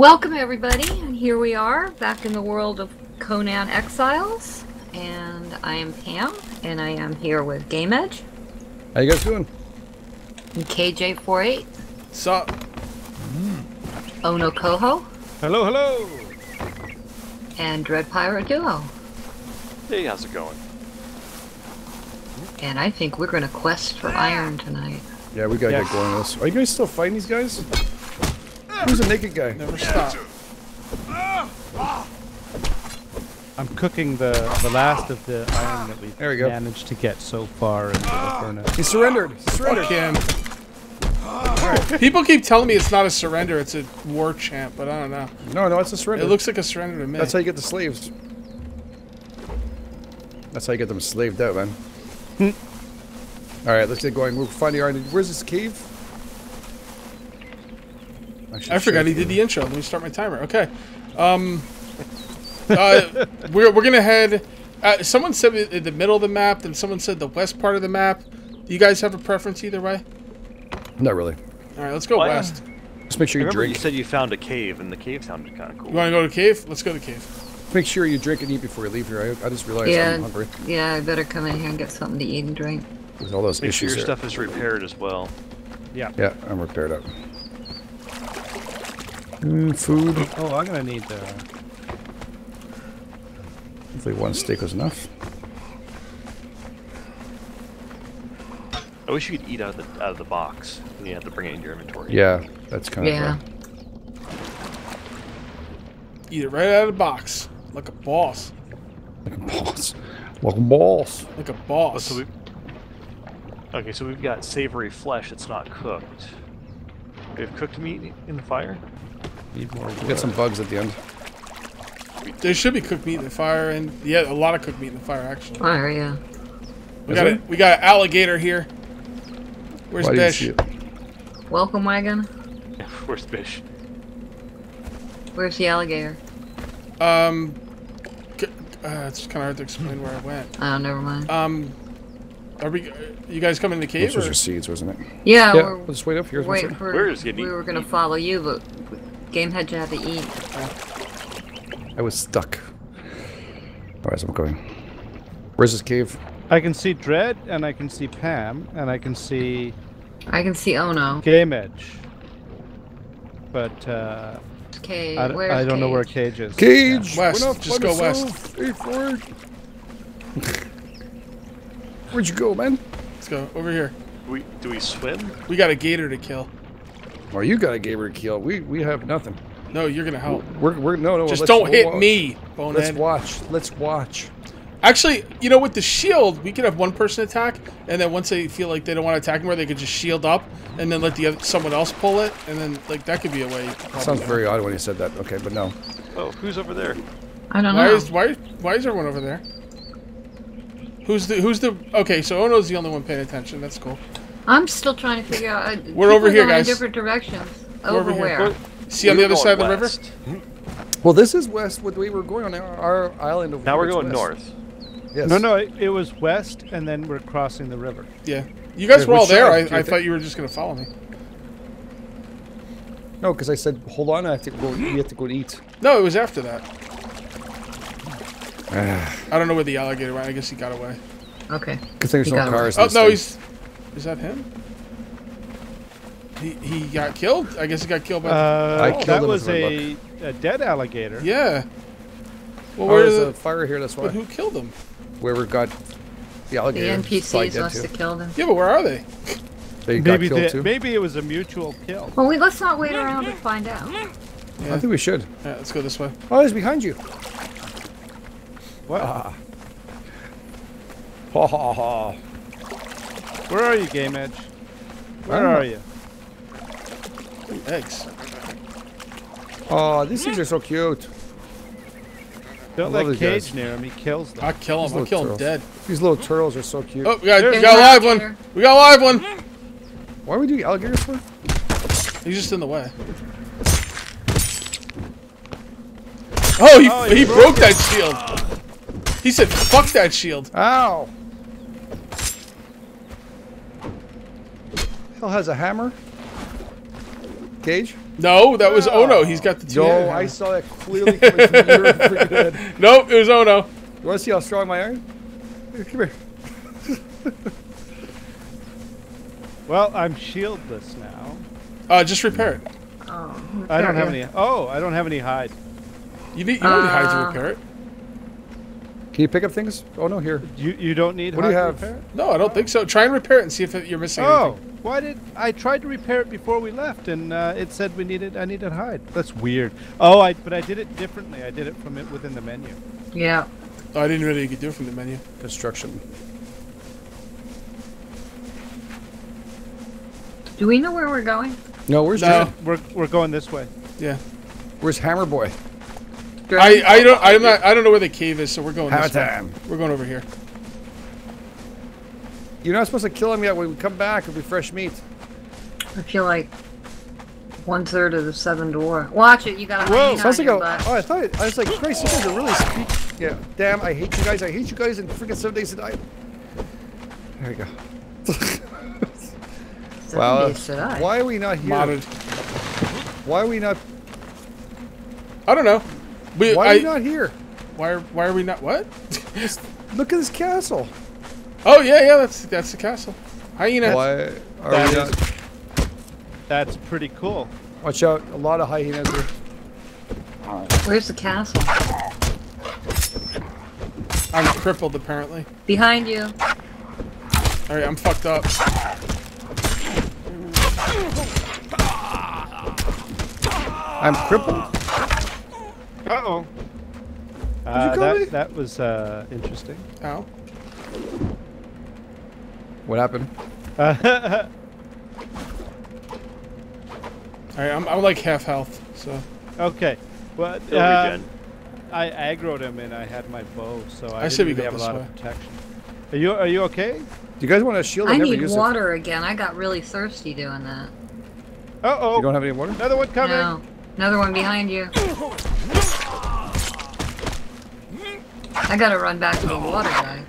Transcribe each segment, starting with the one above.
Welcome, everybody. And here we are back in the world of Conan Exiles. And I am Pam, and I am here with Game Edge How you guys doing? and KJ48, Sup? Ohnocoho, Hello, hello. and Dread Pirate Duo. Hey, how's it going? And I think we're going to quest for ah. iron tonight. Yeah, we gotta Yeah. get going with. Are you guys still fighting these guys? Who's the naked guy? Never stop. I'm cooking the the last of the iron that we've There we go. managed to get so far into the furnace. He surrendered. He surrendered. Fuck him. People keep telling me it's not a surrender, it's a war chant, but I don't know. No, no, it's a surrender. It looks like a surrender to me. That's how you get the slaves. That's how you get them slaved out, man. All right, let's get going. We'll find the iron. Where's this cave? Should I forgot he did the intro. Let me start my timer. Okay. Um, uh, we're, we're gonna head. Uh, someone said in the middle of the map, then someone said the west part of the map. Do you guys have a preference either way? Not really. All right, let's go Why- west. Just make sure you remember drink. you said you found a cave, and the cave sounded kind of cool. You want to go to the cave? Let's go to the cave. Make sure you drink and eat before you leave here. I, I just realized Yeah. I'm hungry Yeah, I better come in here and get something to eat and drink. with all those Make sure issues your there. stuff is repaired as well. Yeah. Yeah, I'm repaired up. Mm, food. Oh, I'm gonna need the. Hopefully one steak was enough. I wish you could eat out of the out of the box, and you have to bring it into your inventory. Yeah, that's kind of. Yeah. Eat it right out of the box, like a boss, like a boss. Like a boss. like a boss. So we. Okay, so we've got savory flesh that's not cooked. We have cooked meat in the fire. Need more Get some bugs at the end. There should be cooked meat in the fire, and yeah, a lot of cooked meat in the fire actually. Oh, yeah. We Is got there? a, we got an alligator here. Where's Why do you Bish? see? Welcome wagon. Where's Bish? Where's the alligator? Um, uh, it's kind of hard to explain where I went. Oh, never mind. Um, are we? You guys coming in the cave? This was Or? your seeds, wasn't it? Yeah, Yeah, we're let's wait up here. waiting for. We're getting we were going to follow you, but Game had you have to eat. I was stuck. Alright, so I'm going. Where's this cave? I can see Dread, and I can see Pam, and I can see I can see Ono. Game Edge. But uh, Kage. I, d- Where's I don't know where Kage? Kage is. Kage! West, Went just go myself. Hey, forward. Where'd you go, man? Let's go over here. Do we do we swim? We got a gator to kill. Well, you got a gamer to kill. We we have nothing. No, you're gonna help. We're, we're no no. Just don't we'll hit watch. me, Let's watch. Let's watch. Actually, you know, with the shield, we could have one person attack, and then once they feel like they don't want to attack more, they could just shield up, and then let the other, someone else pull it, and then like that could be a way. you Sounds very odd when you said that. Okay, but no. Oh, who's over there? I don't Why know. is why why is everyone over there? Who's the who's the okay? So Ono's the only one paying attention. That's cool. I'm still trying to figure out. Uh, We're over are here, going in guys. different directions. We're Over over here. where? See on the other side of the river. Well, this is west. What we were going on our, our island. Over Now we're going west. north. Yes. No, no, it, it was west, and then we're crossing the river. Yeah, you guys Wait, were all there. I, I thought you were just gonna follow me. No, because I said, hold on. I have to go. We have to go to eat. No, it was after that. I don't know where the alligator went. I guess he got away. Okay. Because thing there's You no cars. Oh no, thing. he's. Is that him? He he got killed. I guess he got killed by. Uh, I killed that him was a, a dead alligator. yeah. Well, Oh, there's the, a fire here. That's why. but who killed him? Where we got the The alligator. The NPCs dead must too. have killed him. Yeah, but where are they? They got Maybe killed the, too. maybe it was a mutual kill. Well, we let's not wait around to find out. Yeah. I think we should. Yeah, let's go this way. Oh, he's behind you. What? Ah. Ha ha ha. Where are you, Game Edge? Where are know. you? Eggs. Oh, these things are so cute. Don't I love let these Kage guys. near him. He kills them. I'll kill him. I'll little kill him dead. These little turtles are so cute. Oh, we got, we got a live one. We got a live one. Why are we doing alligators for? He's just in the way. Oh, he, Oh, he, he broke that shield. He said, fuck that shield. Ow! Hell has a hammer. Kage? No, that was oh. Ono. He's got the two. No, I saw that clearly coming from your freaking head. Nope, it was Ono. You want to see how strong my iron? Here, Come here. Well, I'm shieldless now. Uh, just repair it. Oh, I don't have any. Oh, I don't have any hide. You need you don't need hide to Uh, repair it. Can you pick up things? Oh no, here. You you don't need. What do you to have? repair? No, I don't think so. Try and repair it and see if it, you're missing Oh, anything. why did I tried to repair it before we left, and uh, it said we needed I needed hide. That's weird. Oh, I but I did it differently. I did it from it within the menu. Yeah. Oh, I didn't really get do it from the menu. Construction. Do we know where we're going? No, where's No. Jason? We're we're going this way. Yeah. Where's Hammer Boy? I, I don't I'm not I don't know where the cave is, so we're going Hammer this way. time. We're going over here. You're not supposed to kill him yet. When we come back, it'll be fresh meat. I feel like one third of the seven door. Watch it. You got a Whoa, hyena Sounds on like a. your butt. Oh, I thought. It, I was like, Christ, you guys are really speak. Yeah. Damn, I hate you guys. I hate you guys. And freaking seven days to die. There we go. Wow. days to die. Why are we not here? Modded. Why are we not? I don't know. We, Why I, are we not here? why are why are we not what? Look at this castle. oh yeah, yeah, that's that's the castle. Hyena. Why are That we is- not? That's pretty cool. Watch out! A lot of hyenas here. Where's the castle? I'm crippled apparently. Behind you. Alright, I'm fucked up. I'm crippled. Uh oh. you Uh, call me? that that was uh, interesting. Ow. What happened? Uh, Alright, I'm I'm like half health, so okay. Well, They'll uh. I aggroed him and I had my bow, so I, I didn't say really have a lot way. of protection. Are you are you okay? Do you guys want a shield? I never need used water again. I got really thirsty doing that. Uh oh. You don't have any water? Another one coming. No. Another one behind you. I gotta run back to the water guy.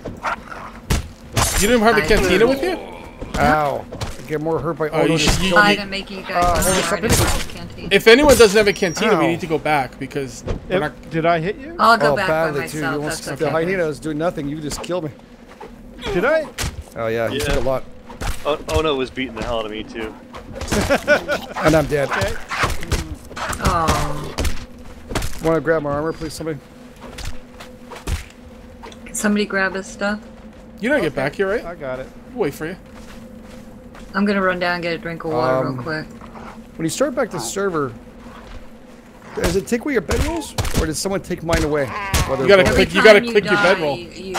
you didn't have the I- cantina with you? Ow! I get more hurt by. Oh, Oh, no, you just should- you- kill me. I didn't make you guys Uh, go hold there. us I up didn't in- have a canteen. If anyone doesn't have a cantina, we need to go back because If- not did I hit you? I'll go oh, back by badly too. You myself. almost, That's the okay. hyena was doing nothing. You just killed me. Did I? Oh yeah, you Yeah. took a lot, Oh, Ono was beating the hell out of me too. and I'm dead. Okay. Oh. Want to grab my armor, please, somebody? Can somebody grab his stuff? You don't get back here, right? I got it. We'll wait for you. I'm gonna run down and get a drink of water Um, real quick. When you start back the server, does it take away your bedrolls, or did someone take mine away? You gotta click- you gotta time click your bedroll. You, you,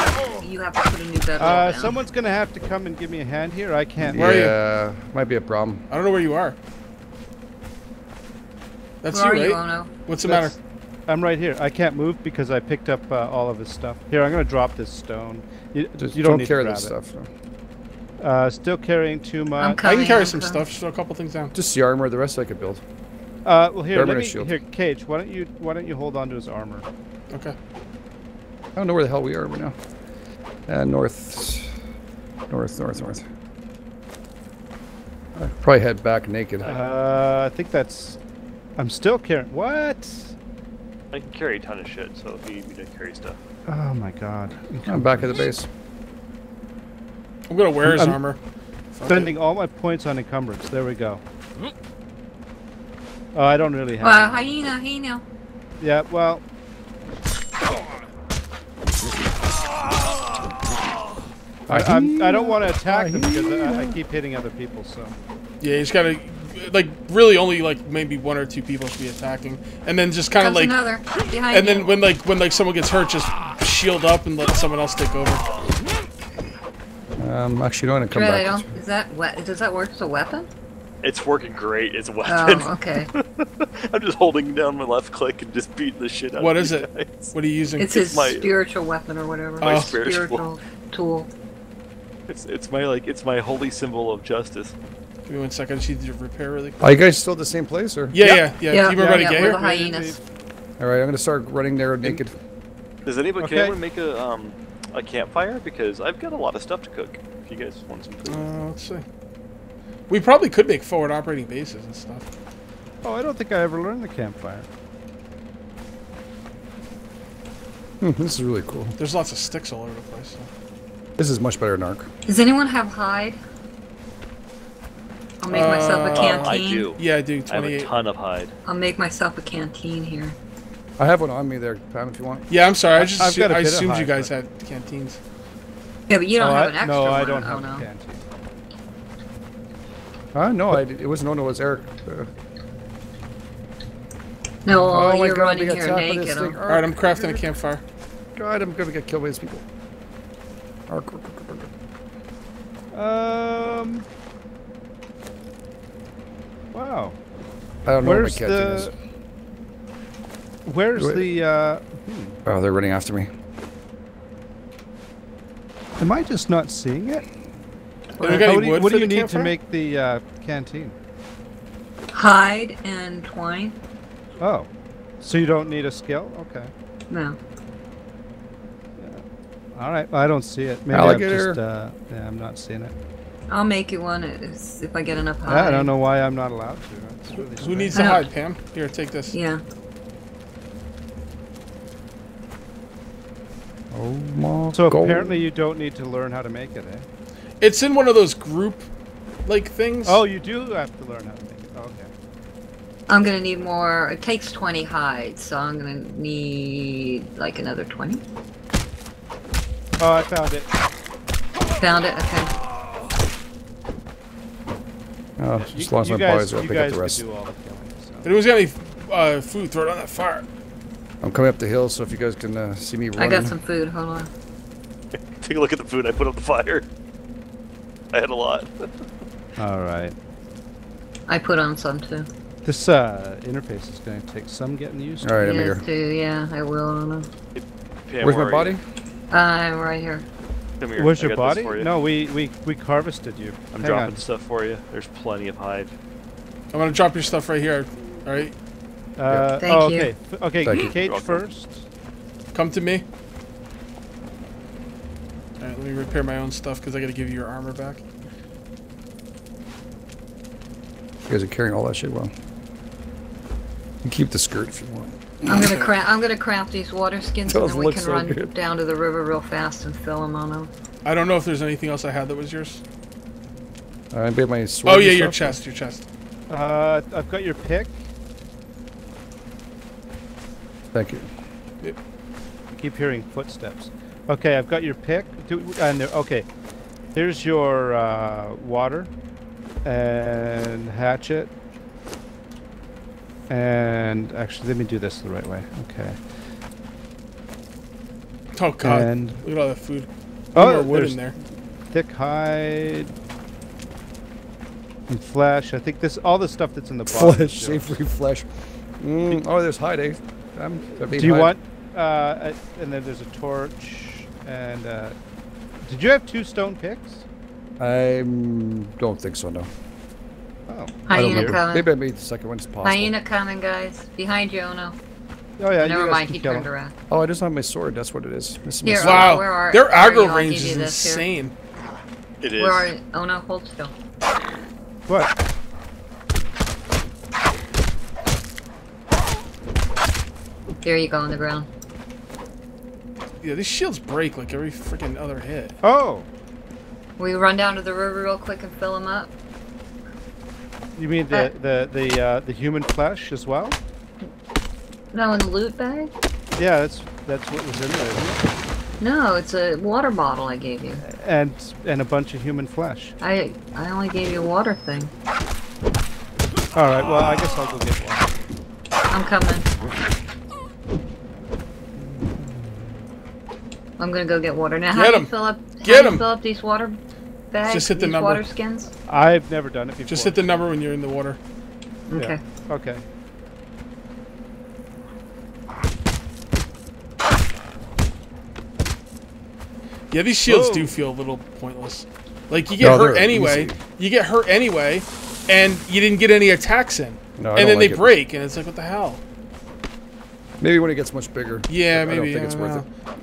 you have to put a new bedroll Uh, down. someone's gonna have to come and give me a hand here. I can't. Where are you? might be a problem. I don't know where you are. That's Where are you, you, right? Ono? What's the That's- matter? I'm right here. I can't move because I picked up uh, all of his stuff. Here, I'm gonna drop this stone. You, Just you don't, don't, need carry to this stuff. no. it. Uh, still carrying too much. I'm I can carry I'm some coming. stuff. Just throw a couple things down. Just the armor. The rest I could build. Uh, well, here, let me. Here, Kage. Why don't you? Why don't you hold on to his armor? Okay. I don't know where the hell we are right now. Uh, north, north, north, north. I'd probably head back naked. Uh, I think that's. I'm still carrying. What? I can carry a ton of shit, so if you need me to carry stuff. Oh my God! I'm back at the base. I'm gonna wear his I'm- armor. Fuck it. Spending all my points on encumbrance. There we go. Oh, I don't really have. Well, any. hyena, hyena. Yeah. Well. I, I'm, I don't want to attack them because I, I keep hitting other people. So. Yeah, you just gotta, like, really only like maybe one or two people should be attacking, and then just kind of like, another. Behind and then you. when like when like someone gets hurt, just shield up and let someone else take over. Um, actually, no, I'm gonna come Dread, I back. don't. Is that we- Does that work as a weapon? It's working great as a weapon. Oh, okay. I'm just holding down my left click and just beating the shit out What of is it? guys. What are you using? It's his my- spiritual weapon or whatever. My spiritual- tool. It's it's my like it's my holy symbol of justice. Give me one second. I just need to repair really quick. Are you guys still at the same place, or? Yeah, Yep. yeah, yeah. Do you remember yeah, how to yeah, get we're here? the hyenas. All right, I'm gonna start running there naked. Does anybody Okay. can anyone make a um a campfire? Because I've got a lot of stuff to cook. If you guys want some food. Uh, let's see. We probably could make forward operating bases and stuff. Oh, I don't think I ever learned the campfire. Hmm, this is really cool. There's lots of sticks all over the place. So. This is much better than Ark. Does anyone have hide? I'll make myself a Uh, canteen. I do. Yeah, I do. I have a 28. ton of hide. I'll make myself a canteen here. I have one on me there, Pam, if you want. Yeah, I'm sorry. I I- just I've got a I bit of assumed you guys but- had canteens. Yeah, but you don't oh, have I, an extra no, one. I don't oh, have no. a canteen. Huh? No, I did, it wasn't. No, no, it was Eric. Uh, No, oh my you're God, running we got here tapped naked. All right, I'm crafting a campfire. God, I'm gonna get killed by these people. Um. Wow. I don't know Where's what my canteen is. the? Where's Wait. the? Uh, Oh, they're running after me. am I just not seeing it? Have we got How any do you, what do you need campfire? to make the uh, canteen? Hide and twine. Oh, so you don't need a skill? Okay. No. All right. Well, I don't see it. Maybe Alligator. I'm just. Uh, yeah, I'm not seeing it. I'll make you one if I get enough hide. I don't know why I'm not allowed to. Really Who needs I the hide, Pam? Here, take this. Yeah. Oh my So God. apparently you don't need to learn how to make it, eh? It's in one of those group like things. Oh, you do have to learn how to make it. Okay. I'm gonna need more. It takes 20 hides, so I'm gonna need like another 20. Oh, I found it. Found it. Okay. Oh, You, just lost you my guys, boys. I'll pick up the rest. do all the killing. So. If anyone's got any uh, food, throw it on that fire. I'm coming up the hill, so if you guys can uh, see me running. I got some food. Hold on. Take a look at the food I put on the fire. I had a lot. All right. I put on some too. This uh, interface is going to take some getting used to. All right, I'm Yes, here. too. Yeah, I will. I don't know. Pam, Where's where my body? you? I'm right here. Come here. Where's I your body? for you. No, we, we we harvested you. I'm Hang dropping on. stuff for you. There's plenty of hide. I'm gonna drop your stuff right here. All right, Uh, Thank oh, you. okay. F- Okay, Thank. Kage You're first. come to me. All right, let me repair my own stuff because I gotta give you your armor back. You guys are carrying all that shit well. You keep the skirt if you want. I'm gonna craft. I'm gonna craft these water skins, and then we can so run good. down to the river real fast and fill them on them. I don't know if there's anything else I had that was yours. Uh, I made my sword. Oh yeah, your stuff. chest, your chest. Uh, I've got your pick. Thank you. I keep hearing footsteps. Okay, I've got your pick. Do, and there, okay, here's your uh, water and hatchet. And actually, let me do this the right way. Okay. Oh god, And look at all that food. Oh, more wood there's- in there. thick hide and flesh. I think this all the stuff that's in the bottom. Flesh, is savory flesh. Mm, oh, there's hide, eh? I made Do you hide. want? Uh, uh, and then there's a torch. And uh, did you have two stone picks? I mm, don't think so. No. Oh. Hyena remember. coming. Maybe I made the second one. It's possible. Hyena coming, guys. Behind you, Ono. Oh yeah. Never mind, he turned around. Oh, I just have my sword. That's what it is. Missing my Here, sword. Wow, where are- their where are aggro range is insane. It is. Where are you? Oh no, hold still. What? There you go on the ground. Yeah, these shields break like every freaking other hit. Oh, We run down to the river real quick and fill them up? You mean the the the uh, the human flesh as well? No, in the loot bag? Yeah, that's that's what was in there. Isn't it? No, it's a water bottle I gave you. And and a bunch of human flesh. I I only gave you a water thing. All right. Well, I guess I'll go get one. I'm coming. I'm gonna go get water. Now, how Get do 'em. you fill up? How Get do 'em. you fill up these water bags? Just hit the number. water skins. I've never done it before. Just hit the number when you're in the water. Yeah. Okay. Okay. Yeah, these shields Whoa. do feel a little pointless. Like you get No, hurt anyway. easy. You get hurt anyway, and you didn't get any attacks in. No, I and don't then like they it. break, and it's like, what the hell? Maybe when it gets much bigger. Yeah, but maybe. I don't think it's I worth don't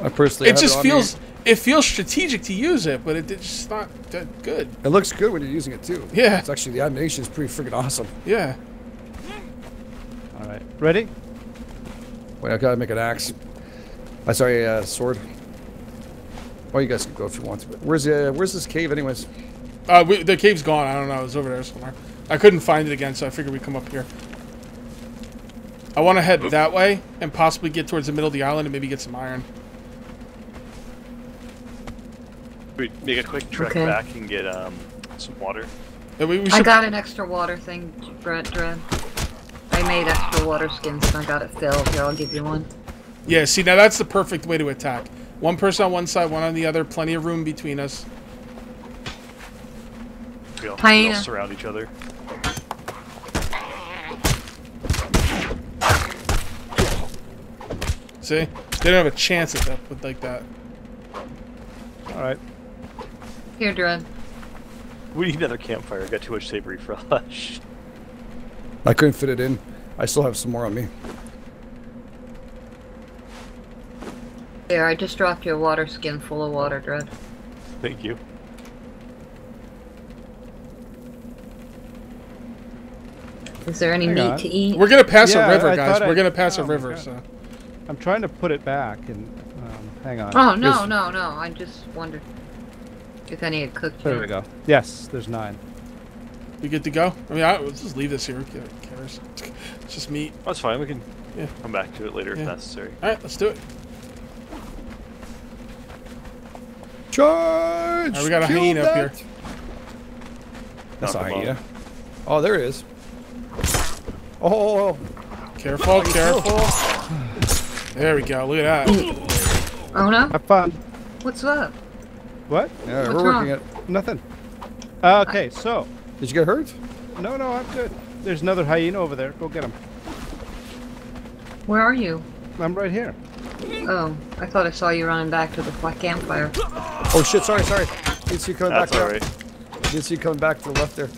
it. I personally. It just on feels. Me. It feels strategic to use it, but it, it's just not that good. It looks good when you're using it too. Yeah. It's actually the animation is pretty freaking awesome. Yeah. All right. Ready? Wait, I gotta make an axe. I sorry, uh, sword. Oh, you guys can go if you want to. But where's uh, where's this cave, anyways? Uh, we, the cave's gone. I don't know. It was over there somewhere. I couldn't find it again, so I figured we'd come up here. I want to head that way and possibly get towards the middle of the island and maybe get some iron. We make a quick trek Okay. back and get um some water. Uh, We, we I got an extra water thing, Brent Dread. I made extra water skins and I got it filled. Here, I'll give you one. yeah, see, now that's the perfect way to attack. One person on one side, one on the other. Plenty of room between us. We all, we all surround each other. See? They don't have a chance at that with like that. All right. Here, Dread. We need another campfire. I Got too much savory flesh. I couldn't fit it in. I still have some more on me. Here, I just dropped you a water skin full of water, Dread. Thank you. Is there any Hang meat on. to eat? We're gonna pass Yeah, a river, I guys. We're gonna pass oh a river, so. I'm trying to put it back and um, hang on. Oh, no, There's- no, no. I just wondered if any had cooked There we go. Yes, there's nine. We good to go? I mean, I, let's just leave this here. Who cares? It's just meat. That's fine. We can Yeah. come back to it later Yeah. if necessary. All right, let's do it. Charge! Alright, we got a Kill hyena up here. that! That's a Knock 'em hyena. Oh, there it is. Oh, oh, oh. Careful, oh, careful. There we go. Look at that. Oh, no? Have fun. What's up? What? yeah, What's we're wrong? working it. Nothing. Uh, okay, so Did you get hurt? no, no, I'm good. There's another hyena over there. Go get him. Where are you? I'm right here. Oh, I thought I saw you running back to the flat campfire. Oh shit! Sorry, sorry. Didn't see you coming That's back. all there. right. Didn't see you coming back to the left there.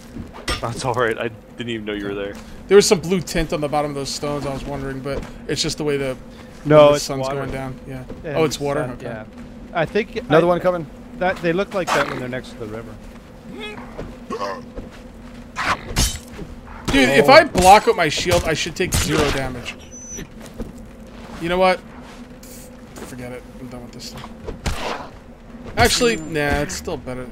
That's all right. I didn't even know you were there. There was some blue tint on the bottom of those stones. I was wondering, but it's just the way the, No, the it's sun's water. going down. Yeah. And oh, it's water. sun, okay. Yeah. I think Another I- one coming. That they look like that when they're next to the river. Dude, if I block with my shield, I should take zero damage. You know what? Forget it. I'm done with this thing. Actually, nah, it's still better.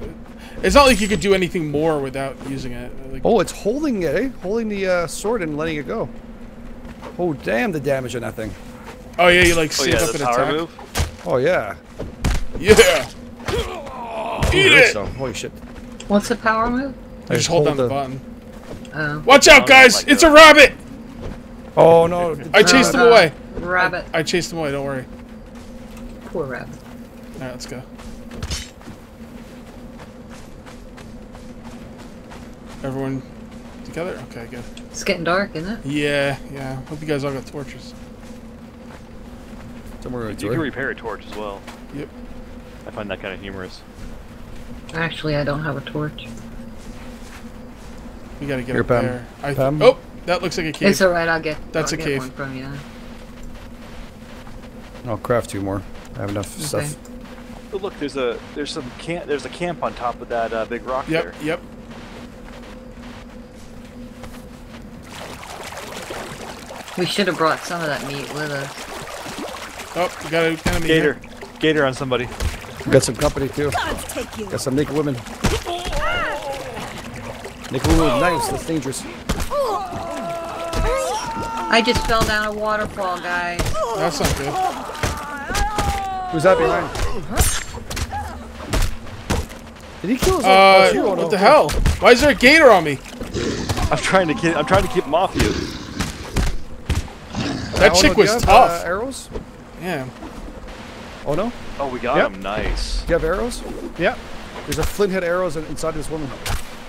It's not like you could do anything more without using it. Like, Oh, it's holding it, eh? Holding the uh, sword and letting it go. Oh, damn the damage on that thing. oh yeah, you like Oh save yeah, up the an power attack. Oh yeah. Yeah. Eat it. So, holy shit. What's the power move? I just hold down the button. Oh, Watch out, Oh, guys! my It's a God. rabbit! Oh no. I chased him Uh, away. rabbit. I chased him away. Don't worry. Poor rabbit. All right, let's go. Everyone together? Okay, good. It's getting dark, isn't it? Yeah, yeah. Hope you guys all got torches. Somewhere in You can repair a torch as well. Yep. I find that kind of humorous. Actually, I don't have a torch. We gotta get Here, up Pam. there. I th- Pam. oh, that looks like a cave. It's alright, I'll get, That's I'll a get cave. one from you. I'll craft two more. I have enough stuff. Oh, look, there's a there's some camp there's a camp on top of that uh, big rock Yep, there. yep. We should have brought some of that meat with us. Oh, we got an enemy. Gator, here. gator on somebody. Got some company too. Got some naked women. Naked women with knives. That's dangerous. I just fell down a waterfall, guys. That's not good. Who's that behind? Did he kill his own? Uh, oh, you don't know. what the hell? Why is there a gator on me? I'm trying to get I'm trying to keep him off you. That Oh, chick was tough. Uh, arrows? Yeah. Oh no? Oh, we got Yep. him. Nice. Do you have arrows? Yeah. There's a flint head arrows inside this woman.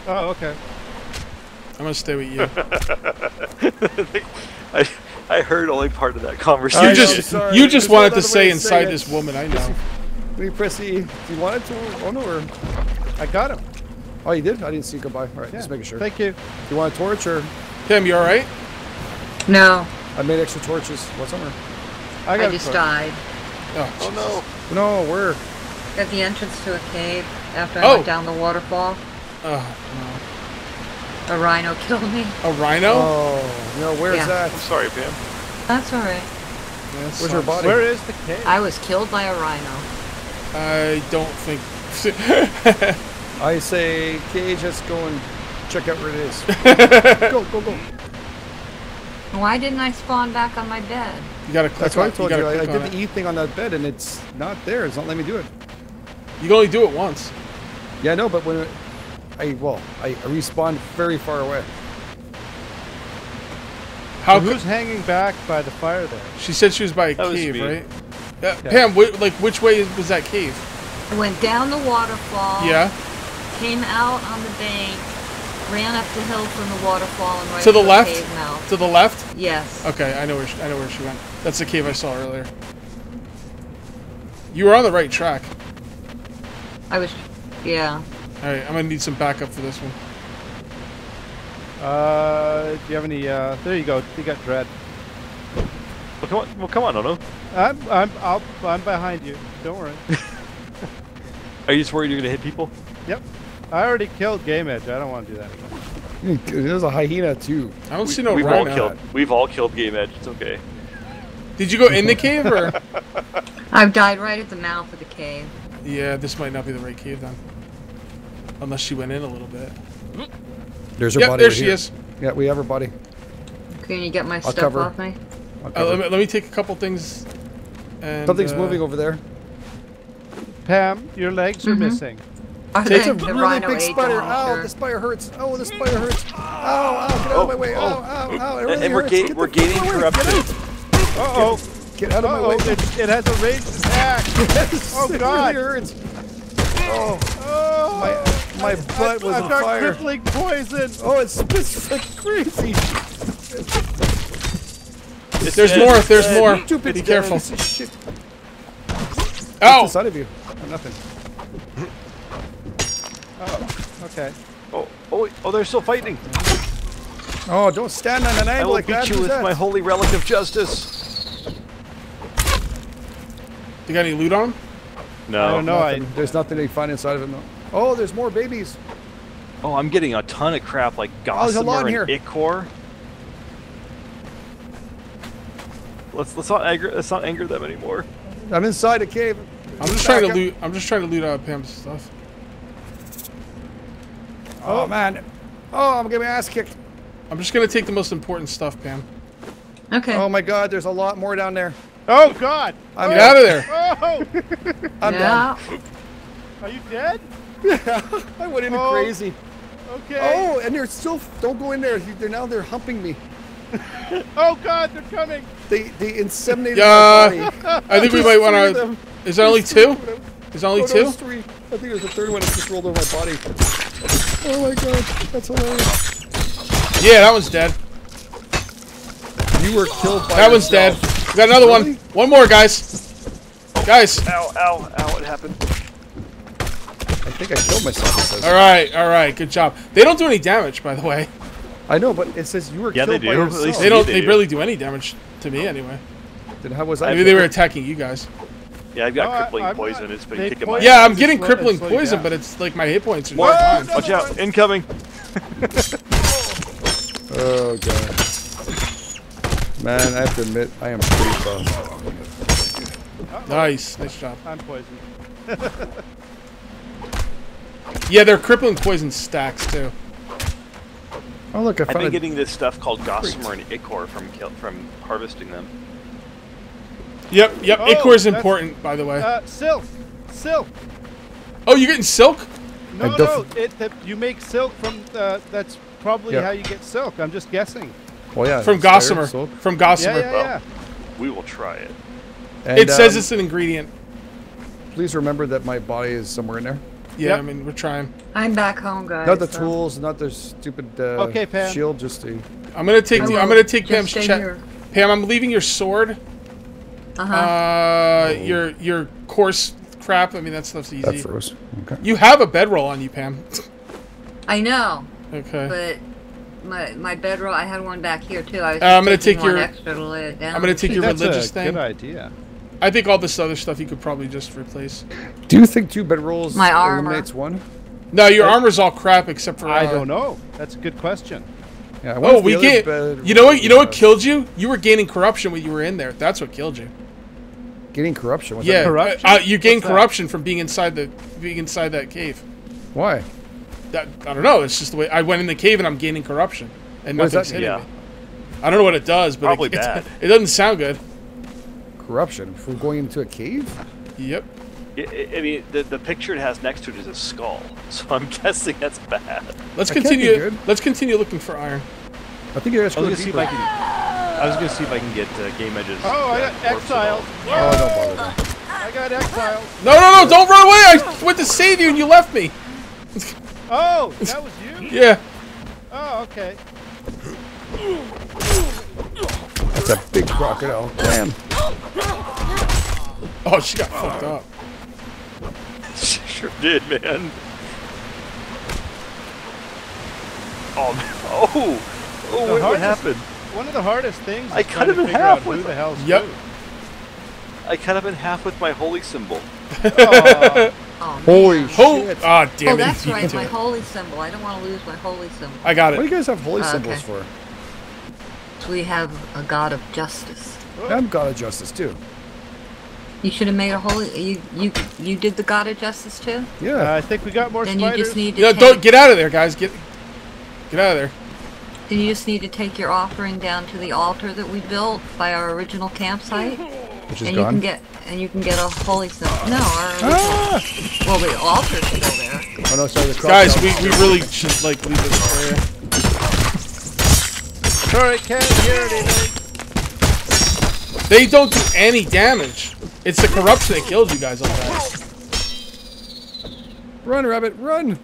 Oh, okay. I'm gonna stay with you. I I heard only part of that I You conversation. know, just you just There's wanted to say to inside say this woman. I know. Let me press E. Do you want it to? Oh no, or I got him. oh you did? I didn't see you go by. All right, just making sure. Thank you. you want a torch or? Tim, you all right? No, I made extra torches. What's on her? I I, got a just torch. died. Oh, oh no. No, where? At the entrance to a cave after I Oh. went down the waterfall. Oh, no. A rhino killed me. A rhino? Oh, no, where's Yeah. that? I'm sorry, Pam. That's alright. Yeah, that Where's her sucks. body? Where is the cave? I was killed by a rhino. I don't think. I say, Kage, let's go and check out where it is. go, go, go. Why didn't I spawn back on my bed? you gotta click That's what I told you. gotta I, I did the it. E thing on that bed, and it's not there. It's not letting me do it. You can only do it once. Yeah, I know, but when it, I well, I, I respawned very far away. How So who's hanging back by the fire there? she said she was by a That cave, right? Yeah, uh, Pam, whi- like which way was that cave? I went down the waterfall. Yeah, Came out on the bank. Ran up the hill from the waterfall and right To the into left? cave mouth. to the left. Yes. Okay, I know where she, I know where she went. That's the cave I saw earlier. You were on the right track. I was. Yeah. All right, I'm gonna need some backup for this one. Uh, do you have any? Uh, there you go. You got dread. Well, come on. Well, come on, Ono. I'm I'm I'll, I'm behind you. Don't worry. Are you just worried you're gonna hit people? yep. I already killed Game Edge. I don't want to do that again. There's a hyena too. I don't see no We've all rhino. killed. We've all killed Game Edge. It's okay. Did you go in the cave or? I've died right at the mouth of the cave. yeah, this might not be the right cave then. Unless she went in a little bit. There's her Yep, body. there right she here. is. Yeah, we have her body. Can you get my stuff cover. off me? Uh, let, me, let me take a couple things. And, Something's uh, moving over there. Pam, your legs are Mhm. missing. Are Take they- a It's a really big spider. Ow, sure. the spider hurts. Oh, the spider hurts. Ow, ow, get out of my way. Ow, ow, ow. It really and we're, hurts. ga- Get we're the fuck gaining away. corruption. Uh oh. Get out of my Oh, way. it, it has a ranged attack. Oh, It God. really hurts. Oh, Oh, my, my butt was I've on got fire. crippling poison. Oh, it's, it's like crazy. It's There's dead, more. There's dead. more. Stupid Be careful. piece of What's inside of you? Oh, nothing. Okay. Oh, oh, oh, they're still fighting. Oh, don't stand on an I will like beat that. you with that? my holy relic of justice. You got any loot on? No. I don't know. I, Nothing. There's nothing to find inside of it. No. Oh, there's more babies. Oh, I'm getting a ton of crap like Oh, there's a Gossamer in and here. Ichor. Let's let's not anger let's not anger them anymore. I'm inside a cave. I'm just trying to up. loot. I'm just trying to loot uh, Pam's stuff. Oh, oh, man. Oh, I'm getting my ass kicked. I'm just gonna take the most important stuff, Pam. Okay. Oh my God, there's a lot more down there. oh God. I'm oh. Get out of there. Oh, I'm yeah. are you dead? Yeah, I went into Oh. crazy. Okay. Oh, and they're still. Don't go in there. They're now they're humping me. Oh God, they're coming. They they inseminated Yeah. my body. I think we might want three to. Is there only There's three two? Of them. Is only Oh, no, two? there's three. I think there's a third one that just rolled over my body. Oh my god, that's hilarious. Yeah, that one's dead. You were killed by That one's dead. We got another Really? one. One more, guys. Guys. Ow, ow, ow, what happened? I think I killed myself. All right, all right. Good job. They don't do any damage, by the way. I know, but it says you were Yeah, they killed by do. At yourself. least They don't. they They do. barely do any damage to me, anyway. Then how was I? Maybe they were attacking you guys. Yeah, I've got No, crippling I'm poison. not- It's been they kicking my poison- Yeah, Yeah, I'm getting crippling poison, down. but it's like my hit points are What? fine. Watch out! Incoming! Oh god. Man, I have to admit, I am pretty buff. Nice, nice job. I'm poisoned. Yeah, they're crippling poison stacks too. Oh look, I I've been getting this stuff called Gossamer and Ichor from from harvesting them. Yep, yep. Oh, Ichor's that's- important, by the way. Uh, silk, silk. oh, you're getting silk? No, no, it, that you make silk from. Uh, that's probably Yeah. how you get silk. I'm just guessing. Well, yeah, From Gossamer. silk. From Yeah, Gossamer. yeah, Well, yeah. We will try it. And, It says um, it's an ingredient. Please remember that my body is somewhere in there. Yeah, Yep. I mean, we're trying. I'm back home, guys. Not the so- tools, not the stupid uh, Okay, Pam. shield, just the. I'm gonna take I the, will I'm gonna take Pam's chest. Pam, I'm leaving your sword. Uh-huh. Uh, your your coarse crap. I mean, that stuff's That easy. froze. Okay. You have a bedroll on you, Pam. I know, okay. but my my bedroll. I had one back here too. I was. Uh, I'm gonna take your- extra to lay it down. I'm gonna take your That's religious a thing. good idea. I think all this other stuff you could probably just replace. Do you think two bedrolls My armor. eliminates one? No, your armor's all crap except for. I uh, don't know. That's a good question. Yeah. Oh, we get. You know what? You know what killed you? You were gaining corruption when you were in there. That's what killed you. Getting corruption. What's Yeah, That? Corruption? Uh, you gain What's that? corruption from being inside the being inside that cave. Why? That, I don't know. It's just the way I went in the cave and I'm gaining corruption, and What nothing's that hitting mean? me. I don't know what it does, but Probably it, bad. it doesn't sound good. Corruption from going into a cave? Yep. I, I- I mean, the, the picture it has next to it is a skull, so I'm guessing that's bad. Let's That continue. Let's continue looking for iron. I think you're I was go gonna see if. I can. I was gonna see if I can get uh, game edges. Oh, I uh, got corpse exiled. Oh, don't bother. me. I got exiled. No, no, no! Don't run away! I went to save you and you left me. Oh, that was you? Yeah. Oh, okay. That's a big crocodile. Damn. Oh, she got fucked up. She sure did, man. Oh, oh, oh! The what hardest- happened? One of the hardest things I trying cut to him in figure half out who with- the hell's Yep. who. I cut him in half with my holy symbol. Aw. Oh, man. Holy Oh, shit. ah, damn Oh, it! that's right, beat my it. holy symbol. I don't want to lose my holy symbol. I got it. What do you guys have holy Oh, symbols okay. for? We have a god of justice. I'm God of Justice too. You should have made a holy. You you you did the god of justice too. Yeah. I think we got more Then you just need to No, take, don't get out of there, guys. Get, get out of there. Then you just need to take your offering down to the altar that we built by our original campsite, which is and you can get and you can get a holy symbol. No, our original, Ah! well the altar's still there. Oh no, sorry. The Guys, we, we really should like leave this area. Sorry, can't hear anything. They don't do any damage. It's the corruption that kills you guys all that. Run, rabbit, run!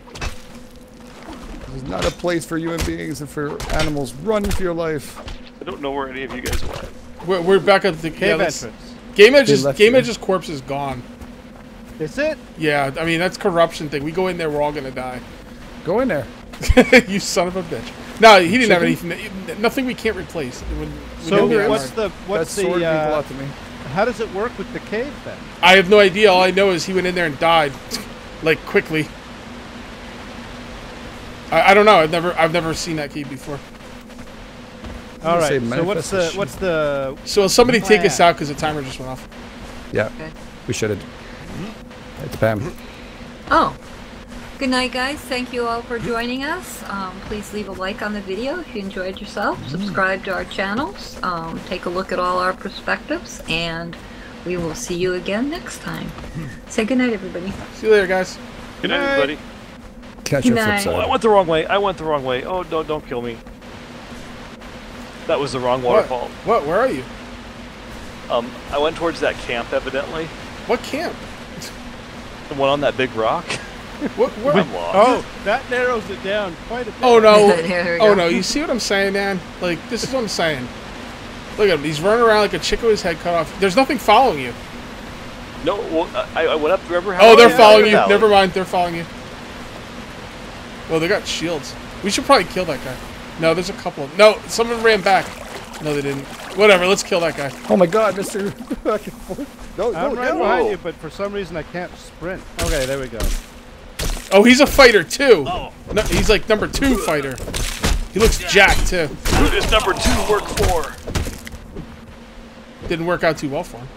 This is not a place for human beings and for animals. Run for your life. I don't know where any of you guys went. We're, we're back at the Cave let's- entrance. Game Edge's left Game you. Edge's corpse is gone. Is it? Yeah, I mean that's corruption thing. We go in there, we're all gonna die. Go in there. you son of a bitch. No, he didn't have anything. Nothing we can't replace. When, when So we have what's iron. the That what's sword the means a uh, lot to me. how does it work with the cave then? I have no idea. All I know is he went in there and died, like quickly. I, I don't know. I've never I've never seen that key before. All gonna right. say So what's the what's the So will somebody take us out because the timer just went off. Yeah, Okay. we should have. It's Pam. Oh. Good night, guys. Thank you all for joining us. Um, please leave a like on the video if you enjoyed yourself. Subscribe to our channels. Um, take a look at all our perspectives, and we will see you again next time. Say good night, everybody. See you later, guys. Good night, Night. everybody. Catch your flip Night. Oh, I went the wrong way. I went the wrong way. Oh, don't don't kill me. That was the wrong waterfall. What? Where are you? Um, I went towards that camp, evidently. What camp? The one on that big rock. What? Where? I'm lost. Oh, that narrows it down quite a bit. Oh no! Oh no! You see what I'm saying, man? Like this is what I'm saying. Look at him. He's running around like a chick with his head cut off. There's nothing following you. No, well, I, I went up. Remember how? Oh, they're following you. Valley. Never mind. They're following you. Well, they got shields. We should probably kill that guy. No, there's a couple. No, someone ran back. No, they didn't. Whatever. Let's kill that guy. Oh my God, Mister! Back and forth. No, I'm right no. behind you, but for some reason I can't sprint. Okay, there we go. Oh, he's a fighter too. Oh. No, he's like number two fighter. He looks jacked too. Who does number two work for? Didn't work out too well for him.